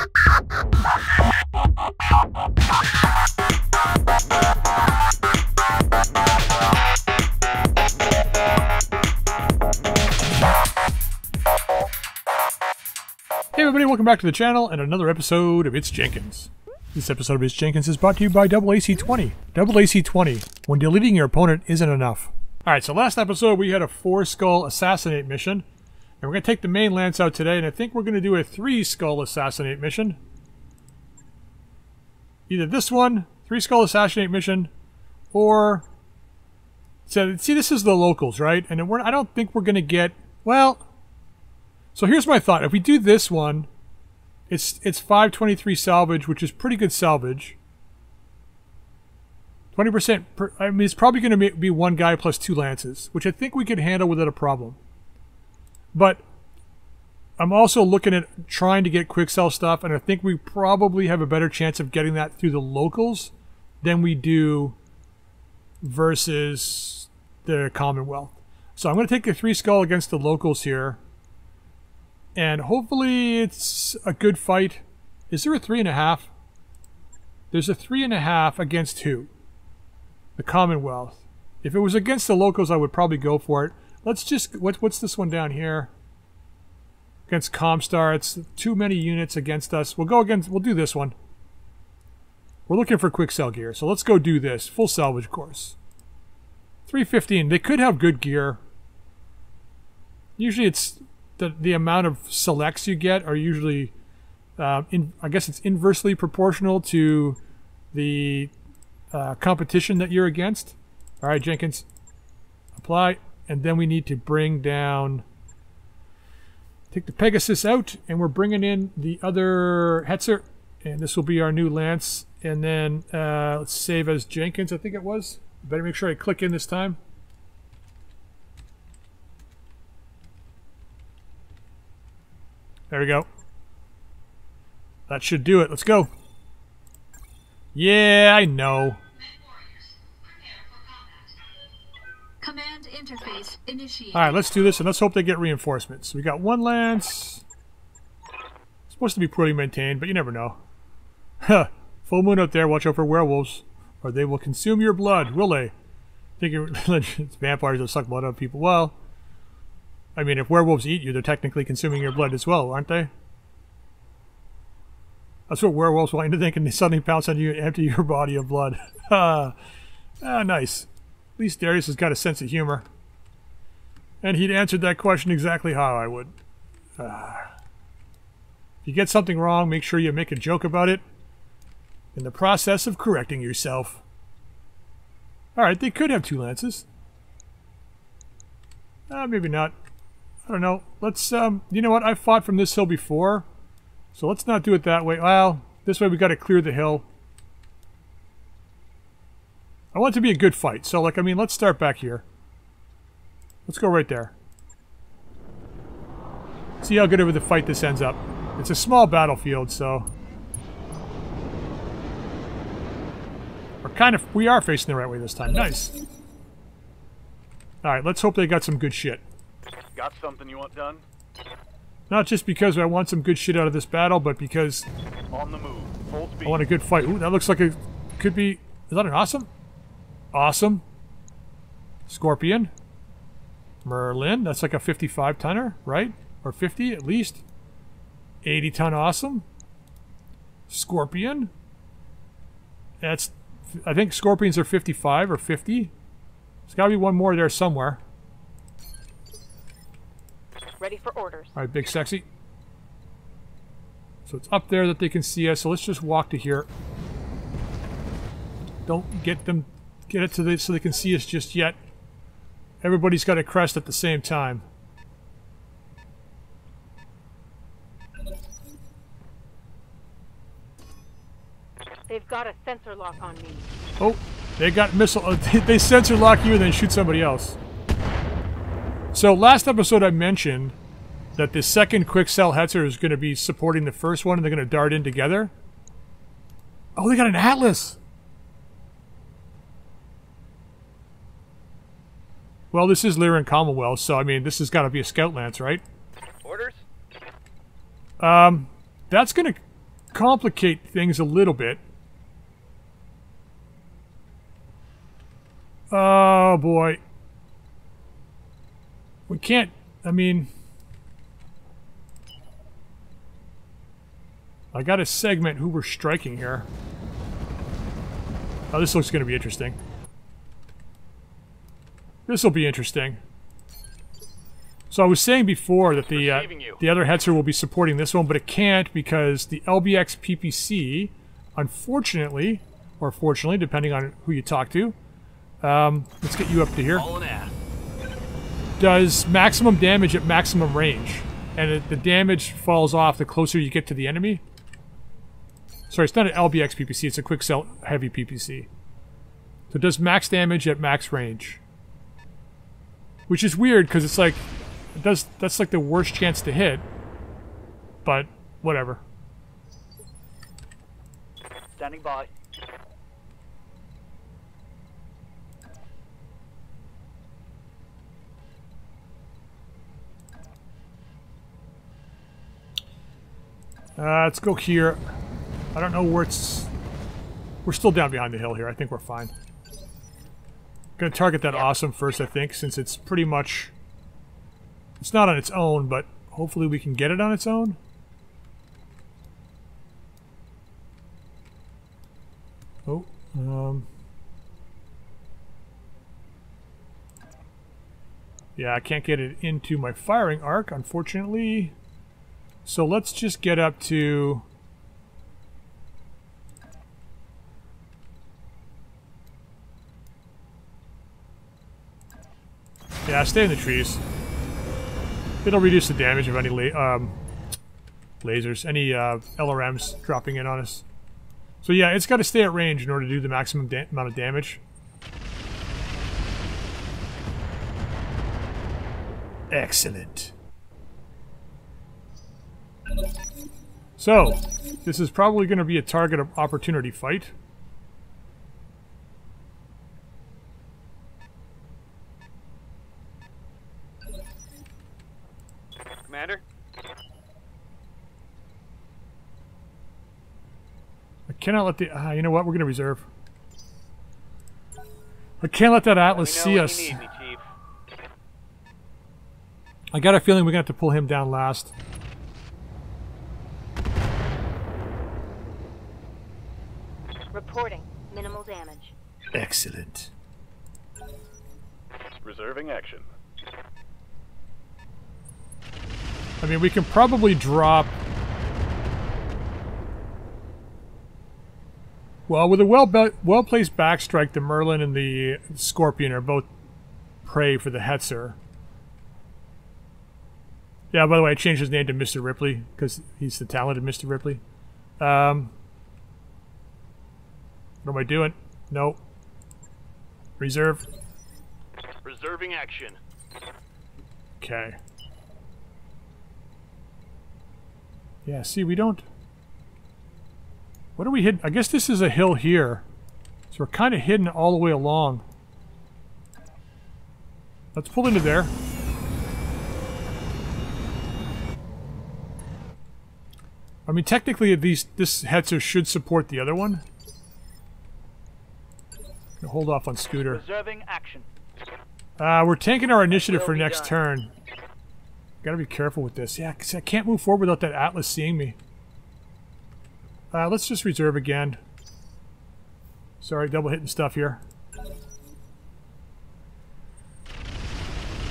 Hey everybody, welcome back to the channel and another episode of It's Jenkins. This episode of It's Jenkins is brought to you by Double AC20. Double AC20, when deleting your opponent isn't enough. Alright, so last episode we had a four skull assassinate mission. And we're going to take the main lance out today, and I think we're going to do a three skull assassinate mission. Either this one, three skull assassinate mission, or... So, see, this is the locals, right? And we're, I don't think we're going to get... Well, so here's my thought. If we do this one, it's it's 523 salvage, which is pretty good salvage. 20% per, I mean, it's probably going to be one guy plus two lances, which I think we could handle without a problem. But I'm also looking at trying to get Quikscell stuff, and I think we probably have a better chance of getting that through the locals than we do versus the Commonwealth. So I'm going to take the three skull against the locals here and hopefully it's a good fight. Is there a three and a half? There's a three and a half against who? The Commonwealth. If it was against the locals, I would probably go for it. Let's just what, what's this one down here? Against Comstar, it's too many units against us. We'll go against. We'll do this one. We're looking for Quikscell gear, so let's go do this. Full salvage course. 315. They could have good gear. Usually it's the the amount of selects you get are usually, uh, in I guess it's inversely proportional to the uh, competition that you're against. All right, Jenkins, apply, and then we need to bring down. Take the Pegasus out, and we're bringing in the other Hetzer, and this will be our new Lance. And then uh, let's save as Jenkins, I think it was. Better make sure I click in this time. There we go. That should do it. Let's go. Yeah, I know. Interface initiated. All right, let's do this, and let's hope they get reinforcements. We got one lance. Supposed to be poorly maintained, but you never know. Huh. Full moon out there. Watch out for werewolves, or they will consume your blood. Will they? Think it's vampires that suck blood out of people. Well, I mean, if werewolves eat you, they're technically consuming your blood as well, aren't they? That's what werewolves want you to think, and they suddenly pounce on you and empty your body of blood. ah, nice. Least Darius has got a sense of humor. And he'd answered that question exactly how I would. Ah. If you get something wrong, make sure you make a joke about it in the process of correcting yourself. Alright, they could have two lances. Uh, maybe not. I don't know. Let's, um, you know what? I've fought from this hill before. So let's not do it that way. Well, this way we got to clear the hill. I want it to be a good fight. So, like, I mean, let's start back here. Let's go right there. See how good of a fight this ends up. It's a small battlefield, so... We're kind of... We are facing the right way this time. Nice. Alright, let's hope they got some good shit. Got something you want done? Not just because I want some good shit out of this battle, but because On the move. Full speed. I want a good fight. Ooh, that looks like it could be... Is that an awesome? Awesome. Scorpion. Merlin. That's like a 55 tonner, right? Or 50 at least. 80 ton awesome. Scorpion. That's... I think scorpions are 55 or 50. There's got to be one more there somewhere. Ready for orders. All right, big sexy. So it's up there that they can see us. So let's just walk to here. Don't get them, get it to the, so they can see us just yet. Everybody's got a crest at the same time. They've got a sensor lock on me. Oh, they got missile. Uh, they, they sensor lock you and then shoot somebody else. So last episode I mentioned that the second Quikscell Hetzer is going to be supporting the first one and they're going to dart in together. Oh, they got an Atlas. Well, this is Lyran Commonwealth, so I mean, this has got to be a Scout Lance, right? Orders? Um, that's gonna. complicate things a little bit. Oh boy. We can't, I mean... I got to segment who we're striking here. Oh, this looks going to be interesting. This will be interesting. So I was saying before that the uh, the other Hetzer will be supporting this one, but it can't because the LBX PPC, unfortunately, or fortunately, depending on who you talk to, um, let's get you up to here, All in ass. does maximum damage at maximum range. And it, the damage falls off the closer you get to the enemy. Sorry, it's not an LBX PPC, it's a Quikscell heavy PPC. So it does max damage at max range. Which is weird because it's like it does that's like the worst chance to hit. But whatever. Standing by. Uh, let's go here. I don't know where it's. We're still down behind the hill here. I think we're fine. Gonna target that awesome first, I think, since it's pretty much. It's not on its own, but hopefully we can get it on its own. Oh, um. Yeah, I can't get it into my firing arc, unfortunately. So let's just get up to... Yeah, stay in the trees. It'll reduce the damage of any la um, lasers, any uh, LRMs dropping in on us. So yeah, it's got to stay at range in order to do the maximum amount of damage. Excellent. So, this is probably going to be a target of opportunity fight. Commander? I cannot let the... Ah, you know what? We're going to reserve. I can't let that Atlas Let see us. Me, I got a feeling we're going to have to pull him down last. Reporting. Minimal damage. Excellent. Reserving action. I mean, we can probably drop... Well, with a well well placed backstrike, the Merlin and the Scorpion are both prey for the Hetzer. Yeah, by the way, I changed his name to Mr. Ripley because he's the talented Mr. Ripley. Um, what am I doing? Nope. Reserve. Reserving action. Okay. Yeah, see, we don't... What are we hidden? I guess this is a hill here. So we're kind of hidden all the way along. Let's pull into there. I mean, technically, these this Hetzer should support the other one. Hold off on Scooter. Reserving action. Uh, we're taking our initiative for next done. turn. Gotta be careful with this. Yeah, I can't move forward without that Atlas seeing me. Uh, let's just reserve again. Sorry, double hitting stuff here.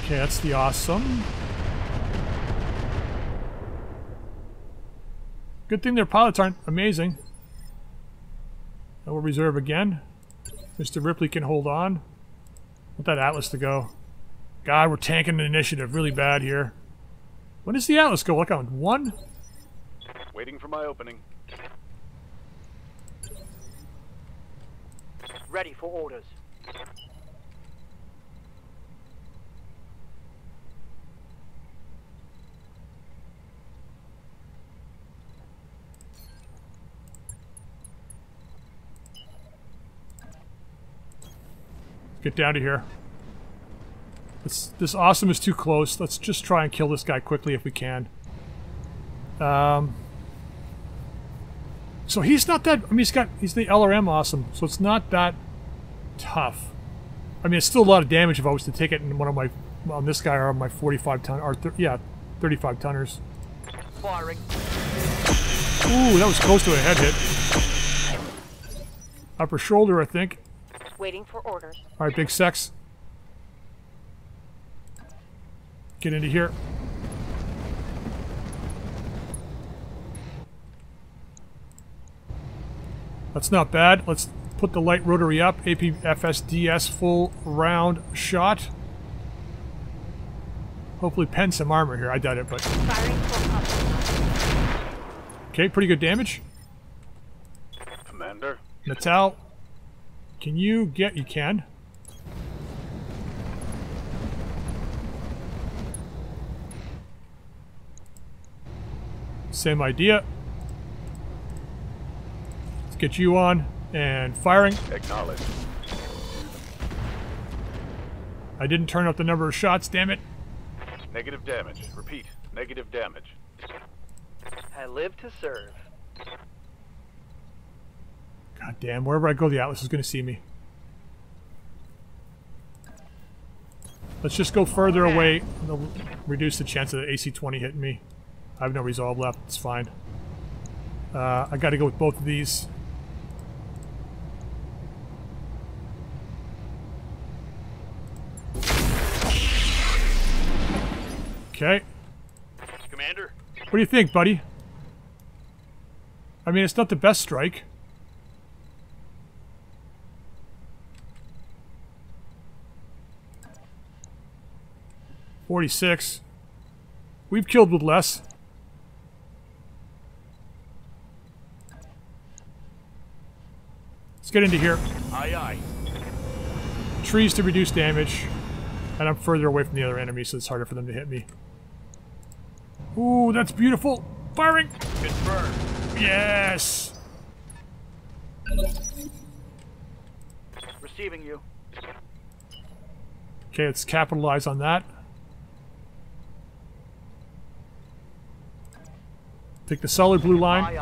Okay, that's the awesome. Good thing their pilots aren't amazing. I will reserve again. Mr. Ripley can hold on. Want that Atlas to go. God, we're tanking the initiative really bad here. When does the Atlas go? Like on one? Waiting for my opening. Ready for orders. Get down to here. This, this awesome is too close. Let's just try and kill this guy quickly if we can. Um, So he's not that. I mean, he's got he's the LRM awesome, so it's not that tough. I mean, it's still a lot of damage if I was to take it in one of my on this guy or on my 45 ton or th yeah, 35 tonners. Firing. Ooh, that was close to a head hit. Upper shoulder, I think. Waiting for orders. All right, big sex. Get into here. That's not bad. Let's put the light rotary up. APFSDS full round shot. Hopefully pen some armor here. I doubt it, but... Firing full complement. Okay, pretty good damage. Commander. Natal, can you get... You can. Same idea. Let's get you on and firing. Acknowledged. I didn't turn up the number of shots, damn it. Negative damage. Repeat. Negative damage. I live to serve. God damn, wherever I go, the Atlas is going to see me. Let's just go further away. They'll reduce the chance of the AC-20 hitting me. I have no resolve left. It's fine. Uh, I got to go with both of these. Okay. Commander. What do you think, buddy? I mean, it's not the best strike. Forty-six. We've killed with less. Let's get into here. Aye aye. Trees to reduce damage. And I'm further away from the other enemy, so it's harder for them to hit me. Ooh, that's beautiful. Firing! Confirmed. Yes! Receiving you. Okay, let's capitalize on that. Take the solid blue line.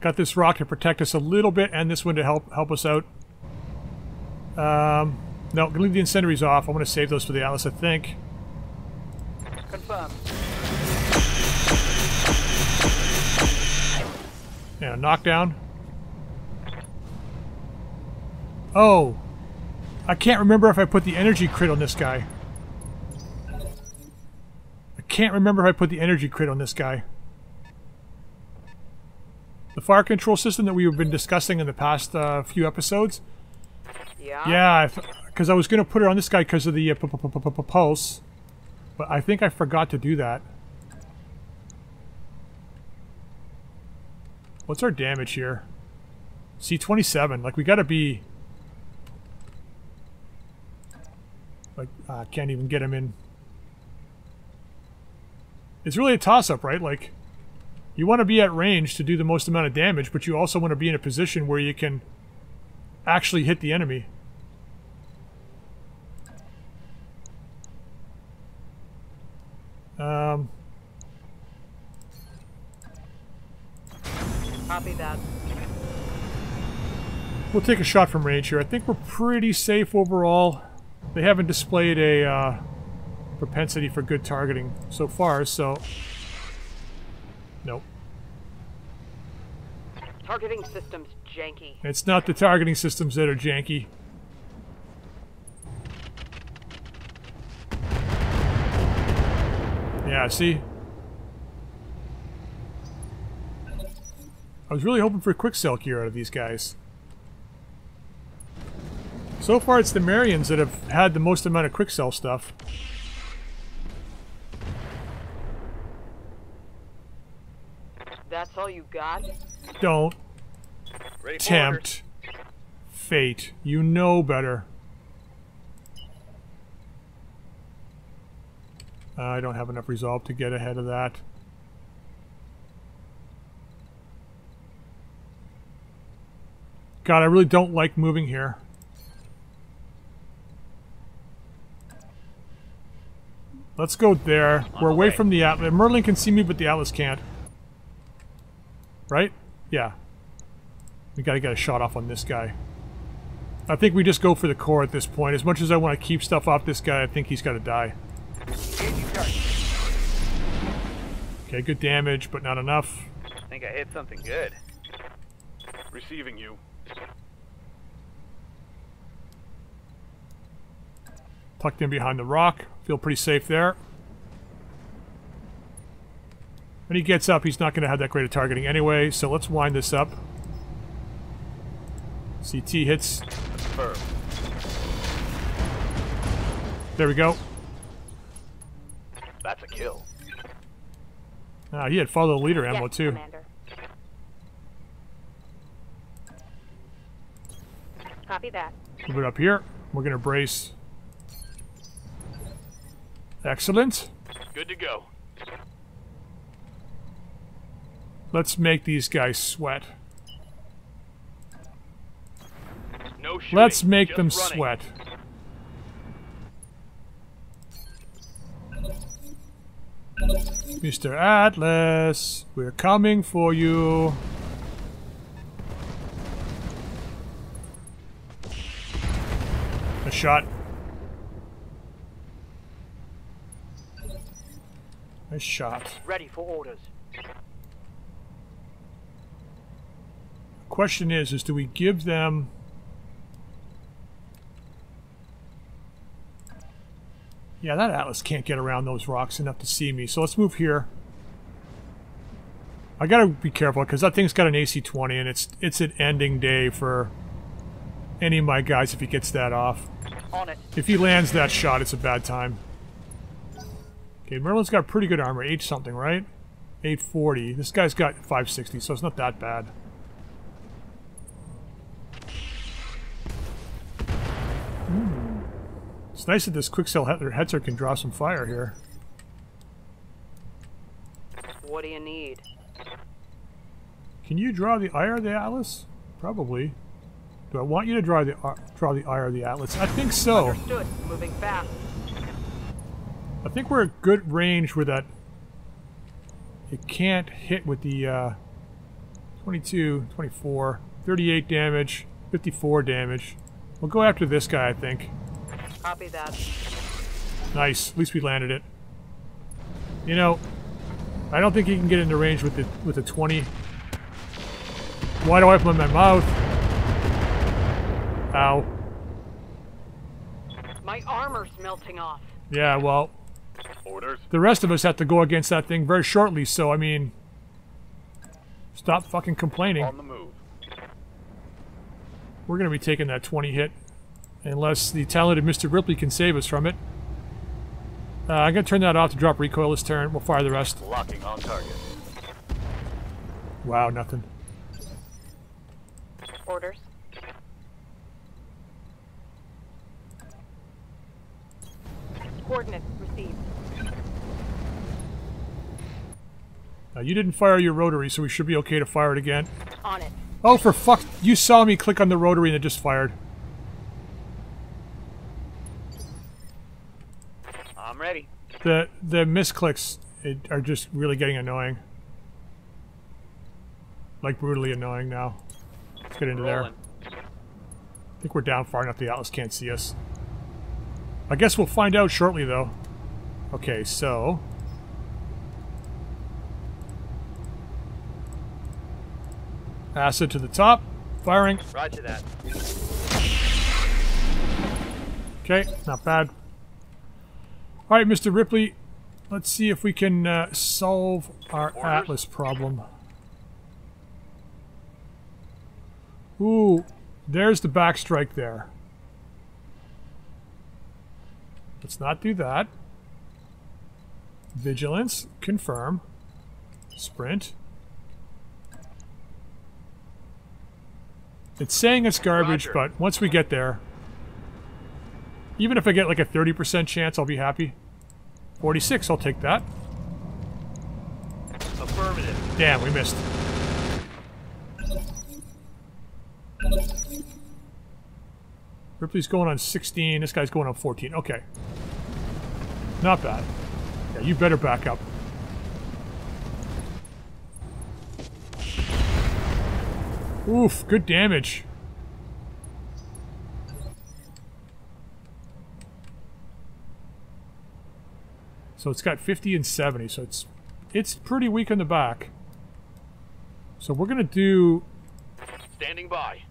Got this rock to protect us a little bit, and this one to help help us out. Um, no, I'm gonna leave the incendiaries off. I want to save those for the Atlas, I think. Confirmed. Yeah, knockdown. Oh, I can't remember if I put the energy crit on this guy. I can't remember if I put the energy crit on this guy. The fire control system that we've been discussing in the past uh, few episodes. Yeah. Yeah, because I was going to put it on this guy because of the uh, p- p- p- pulse, but I think I forgot to do that. What's our damage here? C27. Like, we gotta be... Like, I can't even get him in. It's really a toss-up, right? Like, you want to be at range to do the most amount of damage, but you also want to be in a position where you can actually hit the enemy. Um, Copy that. we'll take a shot from range here. I think we're pretty safe overall. They haven't displayed a uh, propensity for good targeting so far, so... Nope. Targeting systems janky. It's not the targeting systems that are janky. Yeah, see? I was really hoping for a Quikscell here out of these guys. So far it's the Marians that have had the most amount of Quikscell stuff. That's all you got? Don't Ready for orders. tempt fate. You know better. I don't have enough resolve to get ahead of that. God, I really don't like moving here. Let's go there. On We're the away way. from the Atlas. Merlin can see me, but the Atlas can't. Right? Yeah. We gotta get a shot off on this guy. I think we just go for the core at this point. As much as I want to keep stuff off this guy, I think he's gotta die. Okay, good damage, but not enough. I think I hit something good. Receiving you. Tucked in behind the rock. Feel pretty safe there. When he gets up, he's not going to have that great of targeting anyway, so let's wind this up. CT hits. Confirmed. There we go. That's a kill. Ah, he had follow the leader ammo yes, too. Commander. Copy that. Move it up here. We're going to brace. Excellent. Good to go. Let's make these guys sweat. No shooting. Let's make them running. sweat. Mr. Atlas, we're coming for you. A shot. Nice shot. Ready for orders. Question is, is do we give them... Yeah, that Atlas can't get around those rocks enough to see me, so let's move here. I gotta be careful, because that thing's got an AC-20, and it's it's an ending day for any of my guys if he gets that off. On it. If he lands that shot, it's a bad time. Okay, Merlin's got pretty good armor, 8 something, right? 840. This guy's got 560, so it's not that bad. It's nice that this quick Hetzer Hetzer can draw some fire here. What do you need? Can you draw the eye of the Atlas? Probably. Do I want you to draw the uh, draw the eye of the Atlas? I think so. Understood. Moving fast. I think we're at good range where that it can't hit with the uh, 22, 24, 38 damage, 54 damage. We'll go after this guy, I think. Copy that. Nice. At least we landed it. You know, I don't think he can get into range with the with the 20. Why do I open my mouth? Ow. My armor's melting off. Yeah, well, Orders. the rest of us have to go against that thing very shortly, so I mean, stop fucking complaining. On the move. We're going to be taking that 20 hit unless the talented Mr. Ripley can save us from it. Uh, I'm going to turn that off to drop recoil this turn. We'll fire the rest. Locking on target. Wow, nothing. Orders. Coordinates received. Uh, you didn't fire your rotary, so we should be okay to fire it again. On it. Oh, for fuck! You saw me click on the rotary and it just fired. I'm ready. The the misclicks it, are just really getting annoying. Like brutally annoying now. Let's get into there. I think we're down far enough the Atlas can't see us. I guess we'll find out shortly, though. Okay, so... Acid to the top. Firing. Roger that. Okay, not bad. Alright, Mr. Ripley. Let's see if we can uh, solve our Orders? Atlas problem. Ooh, there's the backstrike there. Let's not do that. Vigilance, confirm. Sprint. It's saying it's garbage, Roger. but once we get there, even if I get like a 30% chance, I'll be happy. 46, I'll take that. Affirmative. Damn, we missed. Ripley's going on 16. This guy's going on 14. Okay. Not bad. Yeah, you better back up. Oof, good damage. So it's got 50 and 70, so it's it's pretty weak in the back. So we're gonna do Standing by.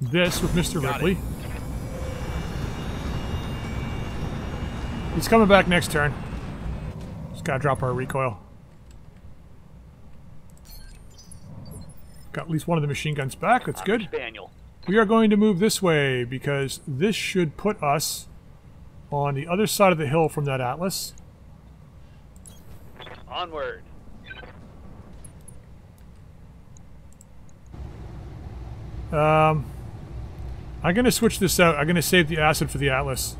this with Mr. Got Ripley. He's coming back next turn. Just gotta drop our recoil. Got at least one of the machine guns back. That's good. Spaniel. We are going to move this way because this should put us on the other side of the hill from that Atlas. Onward. Um, I'm going to switch this out. I'm going to save the acid for the Atlas.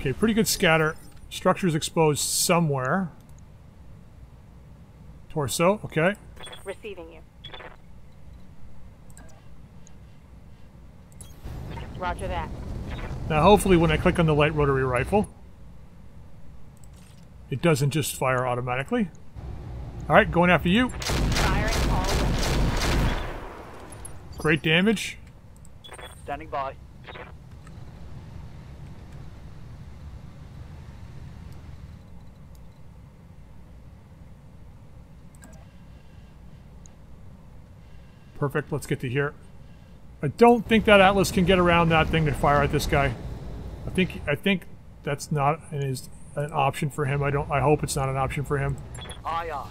Okay, pretty good scatter. Structures exposed somewhere. Torso, okay. Receiving you. Roger that. Now hopefully when I click on the light rotary rifle, it doesn't just fire automatically. Alright, going after you. Firing all. Great damage. Standing by. Perfect, let's get to here. I don't think that Atlas can get around that thing to fire at this guy. I think I think that's not an, is an option for him. I don't I hope it's not an option for him. Aye, aye.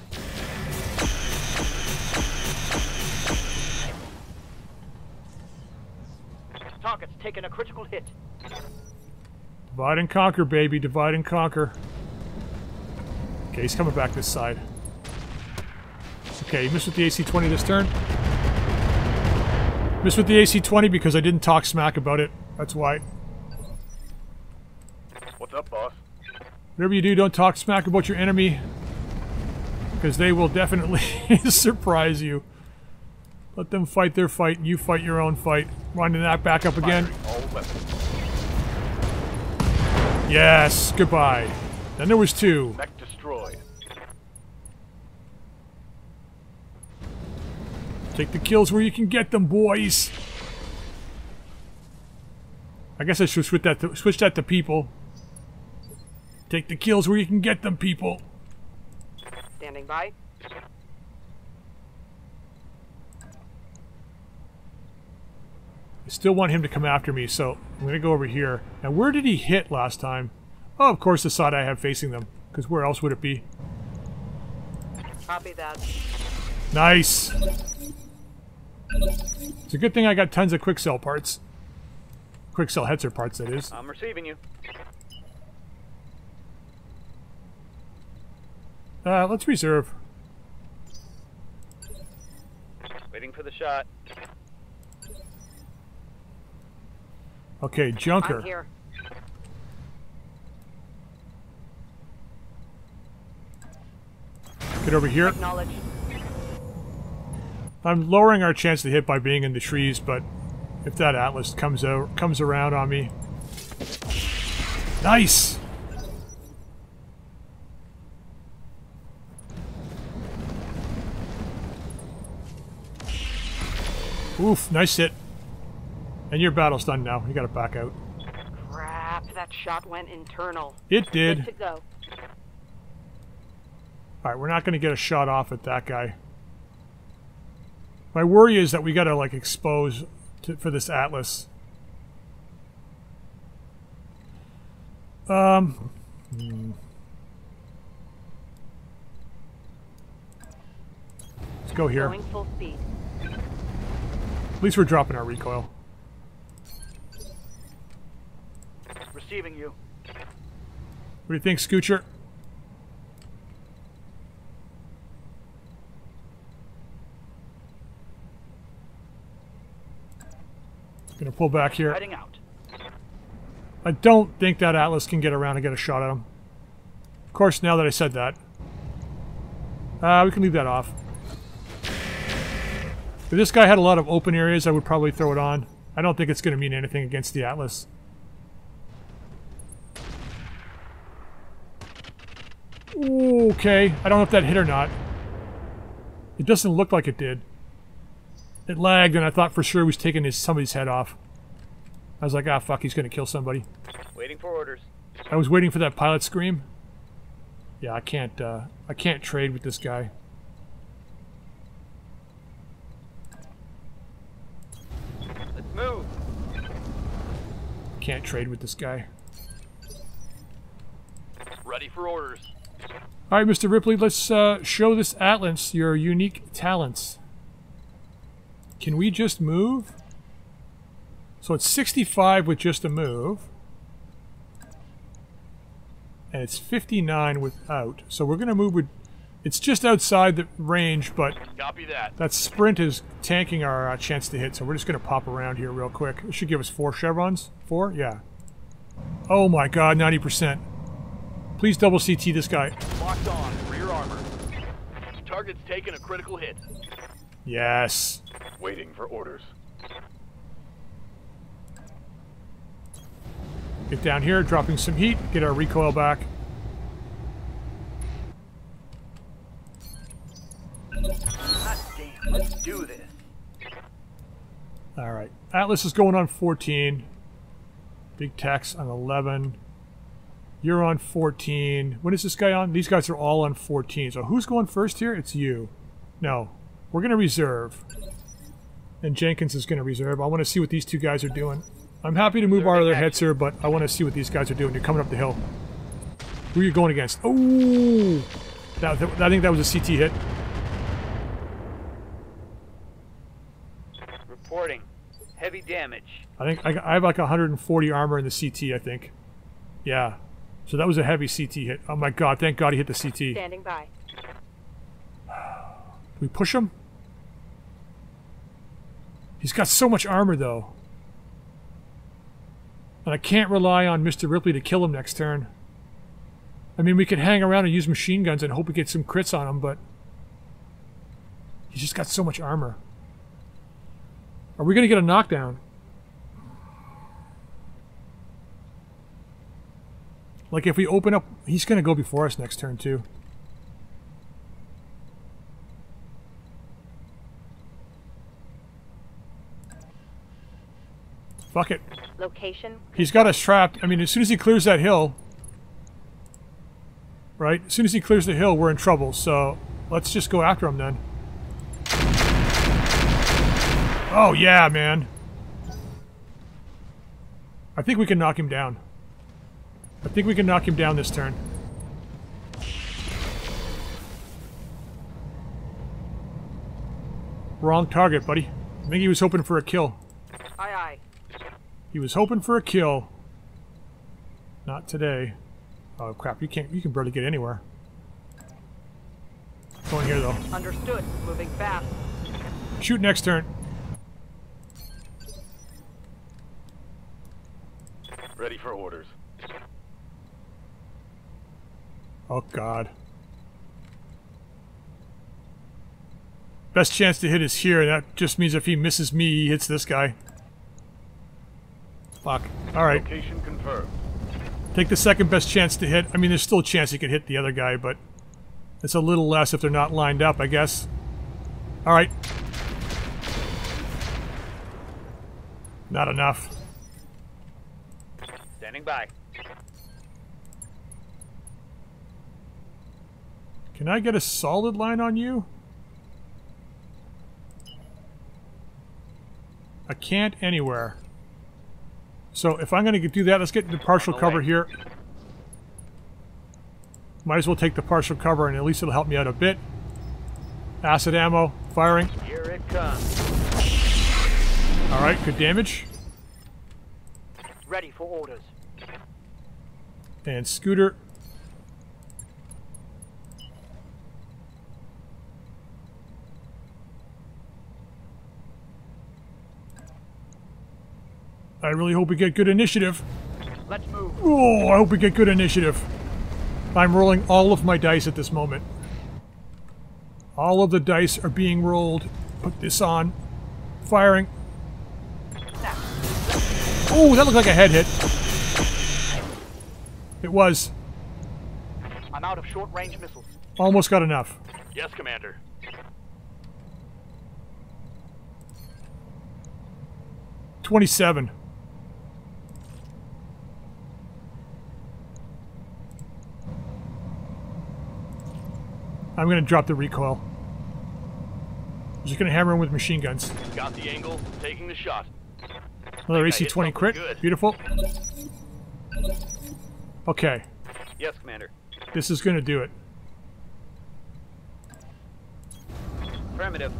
Target's taken a critical hit. Divide and conquer, baby. Divide and conquer. Okay, he's coming back this side. Okay, he missed with the AC-20 this turn. Missed with the AC-20 because I didn't talk smack about it. That's why. What's up, boss? Whatever you do, don't talk smack about your enemy. Because they will definitely surprise you. Let them fight their fight, and you fight your own fight. Winding that back up again. Firing all weapons. Yes, goodbye. Then there was two. Mech destroyed. Take the kills where you can get them, boys. I guess I should switch that to, switch that to people. Take the kills where you can get them, people. Standing by. I still want him to come after me, so I'm going to go over here. Now, where did he hit last time? Oh, of course, the side I have facing them. Because where else would it be? Copy that. Nice. It's a good thing I got tons of Quikscell parts. Quikscell Hetzer parts, that is. I'm receiving you. Uh, let's reserve. Waiting for the shot. Okay, Junker. I'm here. Get over here. Acknowledge. I'm lowering our chance to hit by being in the trees, but if that Atlas comes out comes around on me. Nice! Oof, nice hit. And your battle's done now. You gotta back out. Crap, that shot went internal. It did. Alright, we're not gonna get a shot off at that guy. My worry is that we gotta, like, expose to, for this Atlas. Um... Let's go here. Going full speed. At least we're dropping our recoil. Receiving you. What do you think, Scoocher? Gonna pull back here. Heading out. I don't think that Atlas can get around and get a shot at him. Of course, now that I said that. Uh, we can leave that off. If this guy had a lot of open areas, I would probably throw it on. I don't think it's going to mean anything against the Atlas. Okay, I don't know if that hit or not. It doesn't look like it did. It lagged, and I thought for sure he was taking his somebody's head off. I was like, ah, fuck, he's gonna kill somebody. Waiting for orders. I was waiting for that pilot scream. Yeah, I can't, uh, I can't trade with this guy. Let's move. Can't trade with this guy. Ready for orders. All right, Mr. Ripley, let's uh, show this Atlas your unique talents. Can we just move? So it's 65 with just a move. And it's 59 without. So we're going to move with... It's just outside the range, but Copy that. that sprint is tanking our uh, chance to hit. So we're just going to pop around here real quick. It should give us four chevrons. Four? Yeah. Oh my god, 90%. Please double CT this guy. Locked on. Rear armor. Target's taken a critical hit. Yes. Waiting for orders. Get down here, dropping some heat, get our recoil back. God damn, let's do this. All right. Atlas is going on 14. Big Tex on 11. You're on 14. When is this guy on? These guys are all on 14. So who's going first here? It's you. No. We're going to reserve. And Jenkins is going to reserve. I want to see what these two guys are doing. I'm happy to move our other heads here, but I want to see what these guys are doing. You're coming up the hill. Who are you going against? Oh! That, that- I think that was a CT hit. Reporting. Heavy damage. I think I, I have like 140 armor in the CT, I think. Yeah. So that was a heavy CT hit. Oh my god, thank god he hit the CT. Standing by. we push him? He's got so much armor though. And I can't rely on Mr. Ripley to kill him next turn. I mean, we could hang around and use machine guns and hope we get some crits on him, but... He's just got so much armor. Are we gonna get a knockdown? Like if we open up... He's gonna go before us next turn too. Fuck it. Location. He's got us trapped. I mean, as soon as he clears that hill, right? As soon as he clears the hill, we're in trouble. So let's just go after him then. Oh yeah, man. I think we can knock him down. I think we can knock him down this turn. Wrong target, buddy. I think he was hoping for a kill. Aye aye. He was hoping for a kill. Not today. Oh crap, you can't you can barely get anywhere. Going here though. Understood. Moving fast. Shoot next turn. Ready for orders. Oh god. Best chance to hit is here, and that just means if he misses me, he hits this guy. Fuck. Alright. Location confirmed. Take the second best chance to hit. I mean, there's still a chance he could hit the other guy, but it's a little less if they're not lined up, I guess. All right. Not enough. Standing by. Can I get a solid line on you? I can't anywhere. So if I'm going to do that, let's get into partial the cover here. Might as well take the partial cover and at least it'll help me out a bit. Acid ammo, firing. Here it comes. Alright, good damage. Ready for orders. And scooter. I really hope we get good initiative. Let's move. Oh, I hope we get good initiative. I'm rolling all of my dice at this moment. All of the dice are being rolled. Put this on. Firing. Oh, that looked like a head hit. It was. I'm out of short-range missiles. Almost got enough. Yes, Commander. Twenty-seven. I'm gonna drop the recoil. I'm just gonna hammer him with machine guns. Got the angle. Taking the shot. Another AC-20 something crit. good. Beautiful. Okay, Yes, Commander. this is gonna do it. Primitive.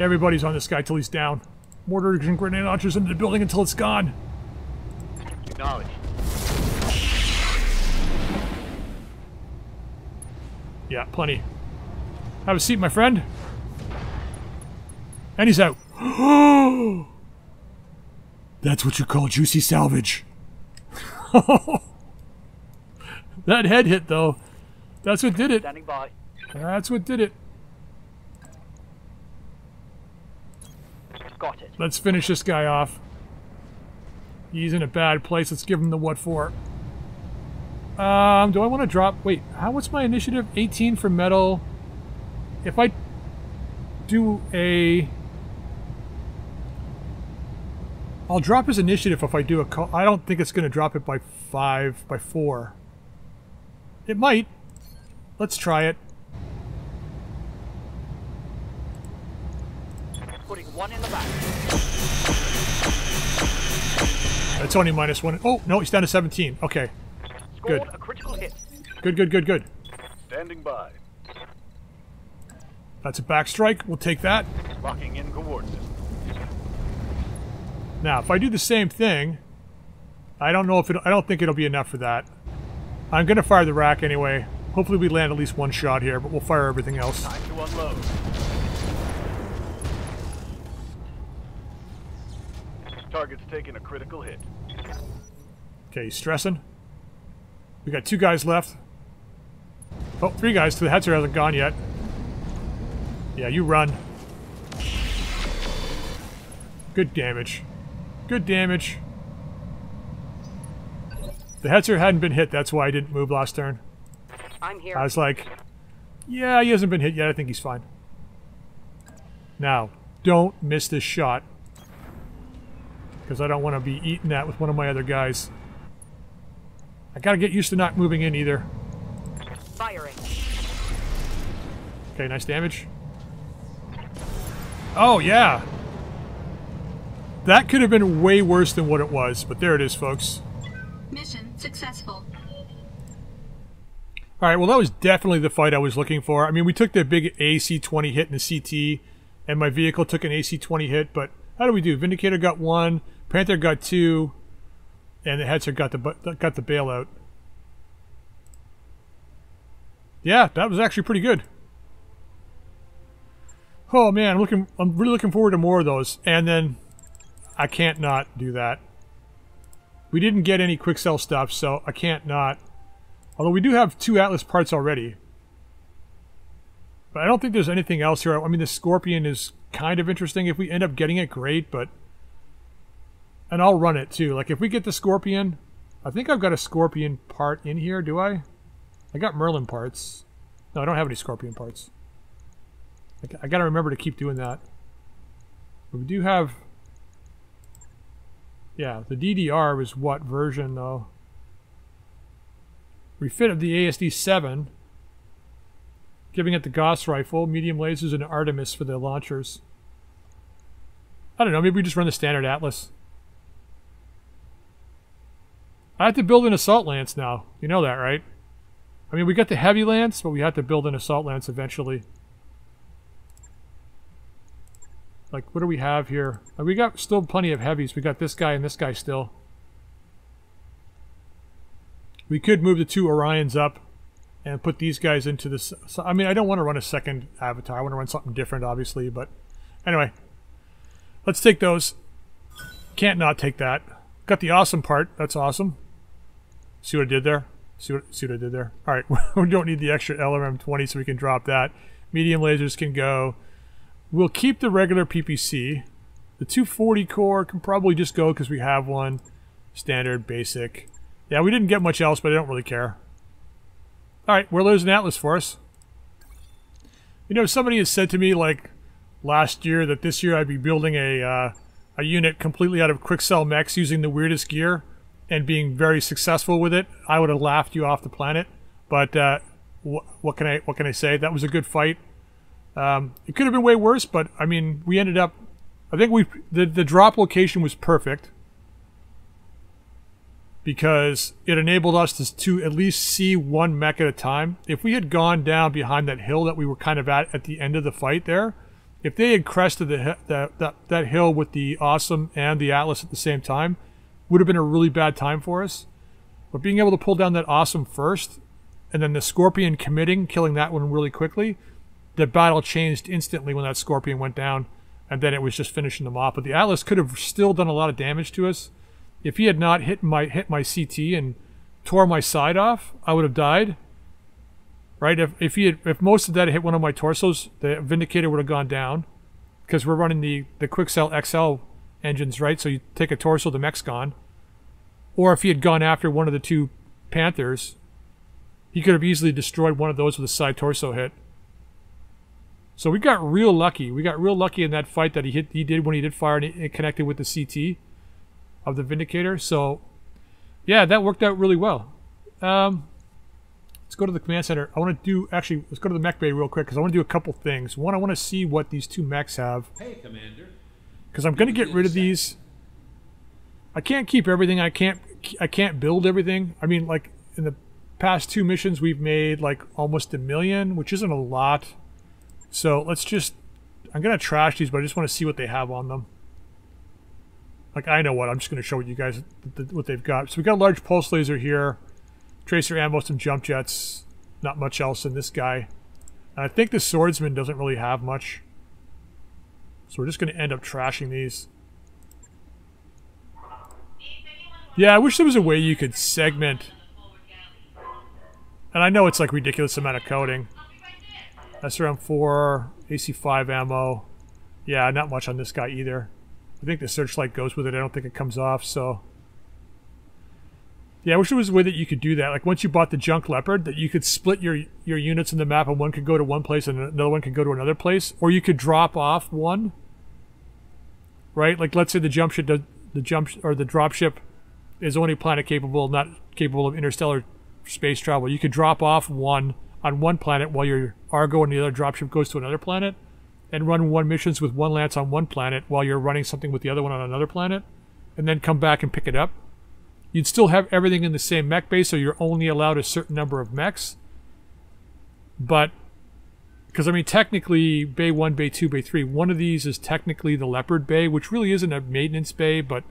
Everybody's on this guy till he's down. Mortars and grenade launchers into the building until it's gone. Yeah, plenty. Have a seat, my friend. And he's out. That's what you call juicy salvage. that head hit, though. That's what did it. Standing by. That's what did it. Got it. Let's finish this guy off. He's in a bad place. Let's give him the what for. Um, do I want to drop? Wait, how? What's my initiative? 18 for metal. If I do a, I'll drop his initiative if I do a. I don't think it's going to drop it by five, by four. It might. Let's try it. Putting one in the back. It's only minus one. Oh no, he's down to 17. Okay, Good. a critical hit. good, good, good, good. Standing by. That's a back strike. We'll take that. Locking in coordinates. Now, if I do the same thing, I don't know if it. I don't think it'll be enough for that. I'm gonna fire the rack anyway. Hopefully, we land at least one shot here, but we'll fire everything else. Time to unload. Target's taking a critical hit. Okay, he's stressing. We got two guys left. Oh, three guys. So the Hetzer hasn't gone yet. Yeah, you run. Good damage. Good damage. The Hetzer hadn't been hit. That's why I didn't move last turn. I'm here. I was like, yeah, he hasn't been hit yet. I think he's fine. Now, don't miss this shot. Because I don't want to be eating that with one of my other guys. I gotta get used to not moving in either. Firing. Okay, nice damage. Oh, yeah. That could have been way worse than what it was, but there it is, folks. Mission successful. All right, well, that was definitely the fight I was looking for. I mean, we took the big AC-20 hit in the CT, and my vehicle took an AC-20 hit, but how do we do? Vindicator got one, Panther got two, and the Hetzer got the got the bailout. Yeah, that was actually pretty good. Oh man, I'm looking. I'm really looking forward to more of those. And then I can't not do that. We didn't get any Quikscell stuff, so I can't not. Although we do have two Atlas parts already. But I don't think there's anything else here. I mean, the Scorpion is kind of interesting. If we end up getting it, great, but... And I'll run it, too. Like, if we get the Scorpion... I think I've got a Scorpion part in here, do I? I got Merlin parts. No, I don't have any Scorpion parts. I gotta remember to keep doing that. But we do have... Yeah, the DDR was what version, though? Refit of the ASD-7, giving it the Gauss rifle, medium lasers, and Artemis for the launchers. I don't know, maybe we just run the standard Atlas. I have to build an assault lance now. You know that, right? I mean, we got the heavy lance, but we have to build an assault lance eventually. Like, what do we have here? Uh, We got still plenty of heavies. We got this guy and this guy still. We could move the two Orions up and put these guys into this. So, I mean, I don't want to run a second avatar. I want to run something different, obviously. But anyway, let's take those. Can't not take that. Got the awesome part. That's awesome. See what I did there? See what see what I did there? All right, we don't need the extra LRM 20, so we can drop that. Medium lasers can go. We'll keep the regular PPC. The 240 core can probably just go because we have one. Standard, basic. Yeah, we didn't get much else, but I don't really care. All right, we're losing Atlas for us. You know, somebody has said to me like last year that this year I'd be building a uh, a unit completely out of Quikscell mechs using the weirdest gear and being very successful with it. I would have laughed you off the planet. But uh, wh- what can I what can I say? That was a good fight. Um, it could have been way worse, but I mean, we ended up. I think we the the drop location was perfect because it enabled us to, to at least see one mech at a time. If we had gone down behind that hill that we were kind of at at the end of the fight there, if they had crested the, that that that hill with the awesome and the Atlas at the same time, would have been a really bad time for us. But being able to pull down that awesome first, and then the Scorpion committing, killing that one really quickly, the battle changed instantly when that Scorpion went down, and then it was just finishing them off. But the Atlas could have still done a lot of damage to us. If he had not hit my hit my CT and tore my side off, I would have died. Right? If if he had, if most of that hit one of my torsos, the Vindicator would have gone down, because we're running the the Quikscell XL engines, right? So you take a torso, the mech's. Or if he had gone after one of the two Panthers, he could have easily destroyed one of those with a side torso hit. So we got real lucky. We got real lucky in that fight that he hit. He did when he did fire and it connected with the CT of the Vindicator. So yeah, that worked out really well. Um, let's go to the command center. I want to do actually. Let's go to the mech bay real quick because I want to do a couple things. One, I want to see what these two mechs have Hey, Commander. Because I'm going to get rid of these. I can't keep everything. I can't. I can't build everything. I mean, like in the past two missions, we've made like almost a million, which isn't a lot. So let's just. I'm gonna trash these, but I just want to see what they have on them. Like I know what. I'm just gonna show you guys what they've got. So we got a large pulse laser here, tracer ammo, some jump jets. Not much else in this guy. And I think the swordsman doesn't really have much. So we're just going to end up trashing these. Yeah, I wish there was a way you could segment. And I know it's like ridiculous amount of coding. That's around 4, AC5 ammo. Yeah, not much on this guy either. I think the searchlight goes with it. I don't think it comes off, so... Yeah, I wish there was a way that you could do that. Like once you bought the junk leopard, that you could split your your units in the map, and one could go to one place and another one could go to another place, or you could drop off one. Right? Like let's say the jump ship, the jump or the drop ship, is only planet capable, not capable of interstellar space travel. You could drop off one on one planet while your Argo and the other dropship goes to another planet, and run one missions with one lance on one planet while you're running something with the other one on another planet, and then come back and pick it up. You'd still have everything in the same mech base, so you're only allowed a certain number of mechs. But because I mean, technically, Bay One, Bay Two, Bay Three, one of these is technically the Leopard Bay, which really isn't a maintenance bay, but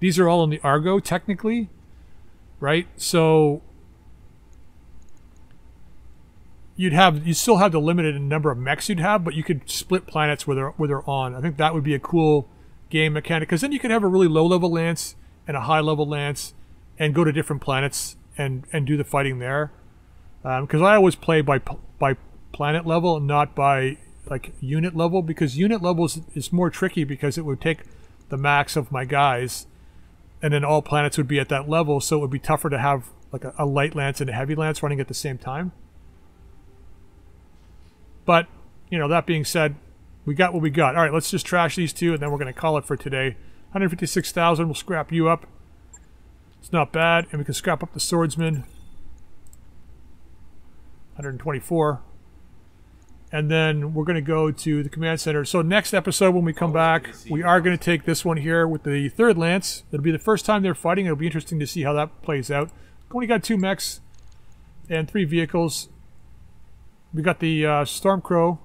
these are all in the Argo technically, right? So you'd have you still have the limited number of mechs you'd have, but you could split planets where they're where they're on. I think that would be a cool game mechanic because then you could have a really low level lance and a high level lance and go to different planets and and do the fighting there. Um, because I always play by by planet level and not by like unit level because unit level is, is more tricky because it would take the max of my guys and then all planets would be at that level so it would be tougher to have like a, a light lance and a heavy lance running at the same time. But you know that being said we got what we got. All right let's just trash these two and then we're going to call it for today. 156000 we'll scrap you up. It's not bad and we can scrap up the swordsman. 124 and then we're going to go to the command center. So next episode, when we come back, we are going to take this one here with the third lance. It'll be the first time they're fighting. It'll be interesting to see how that plays out. We only got two mechs and three vehicles. We got the uh, Stormcrow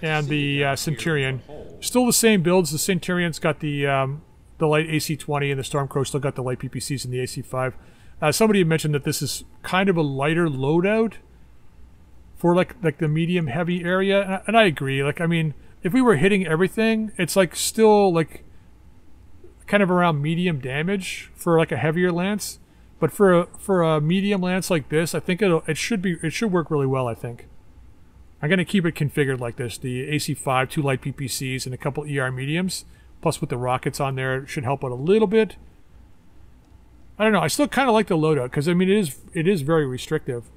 and the uh, Centurion. Still the same builds. The Centurion's got the um, the light AC20, and the Stormcrow still got the light PPCs and the AC5. Uh, somebody had mentioned that this is kind of a lighter loadout for like like the medium heavy area, and I, and I agree. Like I mean, if we were hitting everything, it's like still like kind of around medium damage for like a heavier lance. But for a, for a medium lance like this, I think it'll it should be it should work really well. I think. I'm gonna keep it configured like this: the AC5, two light PPCs, and a couple ER mediums. Plus, with the rockets on there, it should help out a little bit. I don't know. I still kind of like the loadout because I mean it is it is very restrictive.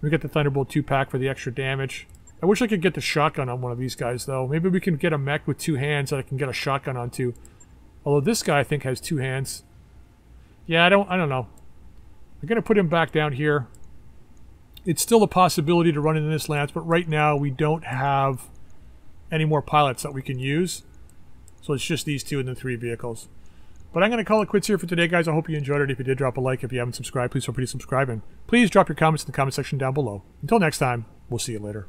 We get the Thunderbolt two pack for the extra damage. I wish I could get the shotgun on one of these guys though. Maybe we can get a mech with two hands that I can get a shotgun onto. Although this guy I think has two hands. Yeah, I don't I don't know. I'm gonna put him back down here. It's still a possibility to run into this lance, but right now we don't have any more pilots that we can use. So it's just these two and the three vehicles. But I'm going to call it quits here for today, guys. I hope you enjoyed it. If you did, drop a like. If you haven't subscribed, please feel free to subscribe. And please drop your comments in the comment section down below. Until next time, we'll see you later.